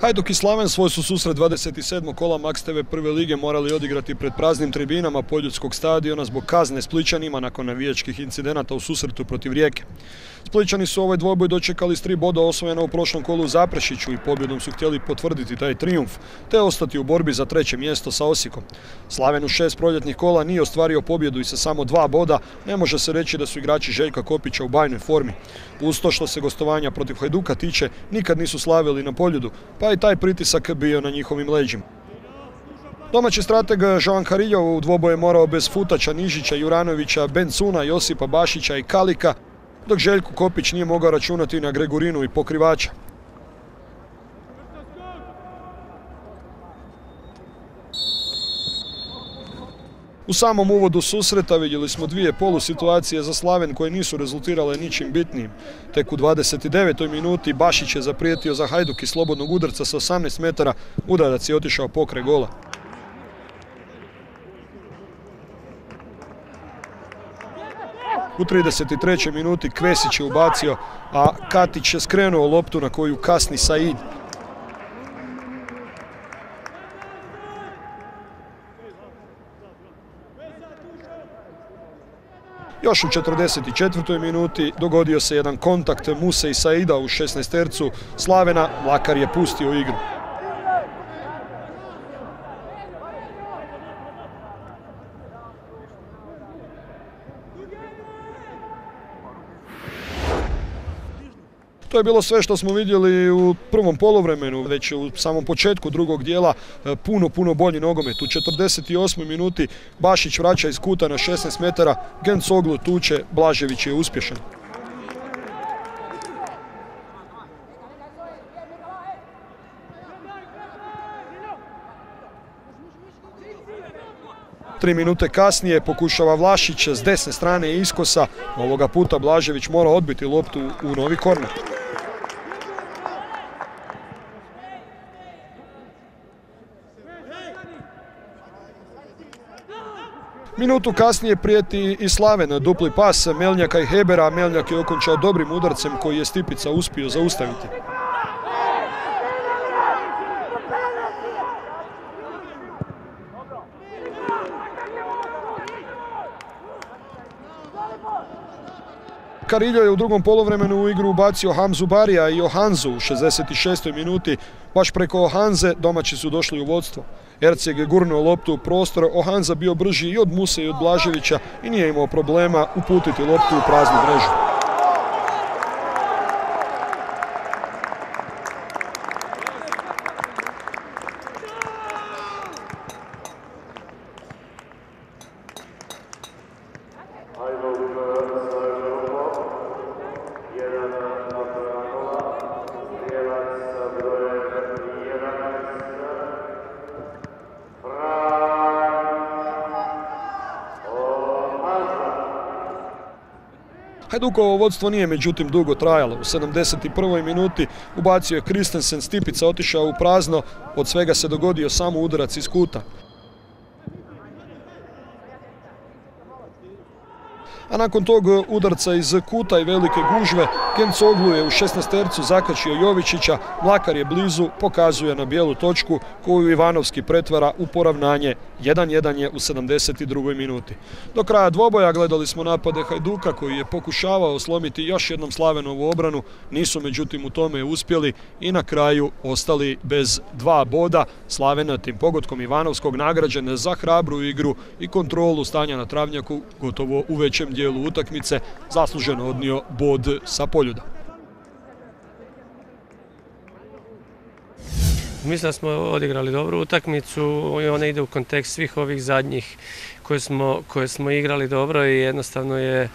Hajduk i Slaven svoj su susret 27. kola Max TV prve lige morali odigrati pred praznim tribinama Poljudskog stadiona zbog kazne Spličanima nakon navijačkih incidenata u susretu protiv Rijeke. Spličani su ovaj dvoboj dočekali s tri boda osvojena u prošlom kolu u Zaprešiću i pobjedom su htjeli potvrditi taj trijumf, te ostati u borbi za treće mjesto sa Osijekom. Slaven u šest proljetnih kola nije ostvario pobjedu i sa samo dva boda ne može se reći da su igrači Željka Kopića u bajnoj formi. Uz to što se gostovanja protiv Hajduka tiče, nikad nisu slavili na poljudu, pa i taj pritisak bio na njihovim leđima. Domaći strateg Žan Kariljo u dvoboje morao bez Futača, Nižića, Juranovića, Bencuna, Josipa Bašića i Kalika, dok Željko Kopić nije mogao računati na Gregorinu i pokrivača. U samom uvodu susreta vidjeli smo dvije polusituacije za Slaven koje nisu rezultirale ničim bitnijim. Tek u 29. minuti Bašić je zaprijetio za Hajduk i slobodnog udarca sa 18 metara, udarac je otišao pokre gola. U 33. minuti Kvesić je ubacio, a Katić je skrenuo loptu na koju kasni Said. Još u 44. minuti dogodio se jedan kontakt Muse i Saida u 16 tercu Slavena, Mlakar je pustio igru. To je bilo sve što smo vidjeli u prvom polovremenu, već u samom početku drugog dijela e, puno, puno bolji nogomet. U 48. minuti Bašić vraća iz kuta na 16 metara, Oglu tuče, Blažević je uspješan. Tri minute kasnije pokušava Vlašić s desne strane iskosa. Ovoga puta Blažević mora odbiti loptu u novi korner. Minutu kasnije prijeti i Slaven, dupli pas Melnjaka i Hebera. Melnjak je okončao dobrim udarcem koji je Stipica uspio zaustaviti. Kariljo je u drugom polovremenu u igru ubacio Hamzu Barija i Ohanzu u 66. minuti. Baš preko Ohanze domaći su došli u vodstvo. Erceg je gurnuo loptu u prostor, Ohanza bio brži i od Muse i od Blaževića i nije imao problema uputiti loptu u praznu mrežu. Hajdukovo vodstvo nije međutim dugo trajalo. U 71. minuti ubacio je Kristensen, Stipica otišao u prazno, od svega se dogodio samo udarac iz kuta. A nakon tog udarca iz kuta i velike gužve Oglu je u 16 tercu zakačio Jovičića, Mlakar je blizu, pokazuje na bijelu točku koju Ivanovski pretvara u poravnanje. 1-1 je u 72. minuti. Do kraja dvoboja gledali smo napade Hajduka koji je pokušavao slomiti još jednom Slavenovu obranu, nisu međutim u tome uspjeli i na kraju ostali bez dva boda. Slaven tim pogodkom Ivanovskog nagrađen za hrabru igru i kontrolu stanja na travnjaku gotovo u većem dijelu utakmice zasluženo odnio bod sa poljuda. Mislim da smo odigrali dobru utakmicu i ona ide u kontekst svih ovih zadnjih koje smo, koje smo igrali dobro i jednostavno je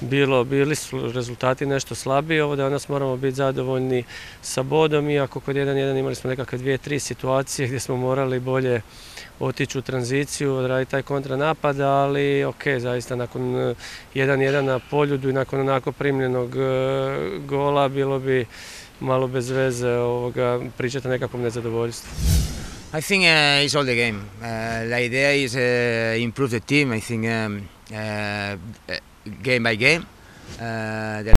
bilo, bili su rezultati nešto slabiji. Ovo danas moramo biti zadovoljni sa bodom, iako kod 1-1 imali smo nekakve dvije, tri situacije gdje smo morali bolje otići u tranziciju, odraditi taj kontranapad, ali ok, zaista nakon 1-1 na poljudu i nakon onako primljenog e, gola bilo bi malo bez veze ovoga, pričati o nekakvom nezadovoljstvu. I think uh, it's all the game. Uh, the idea is uh, improve the team. I think um, game by game. Uh,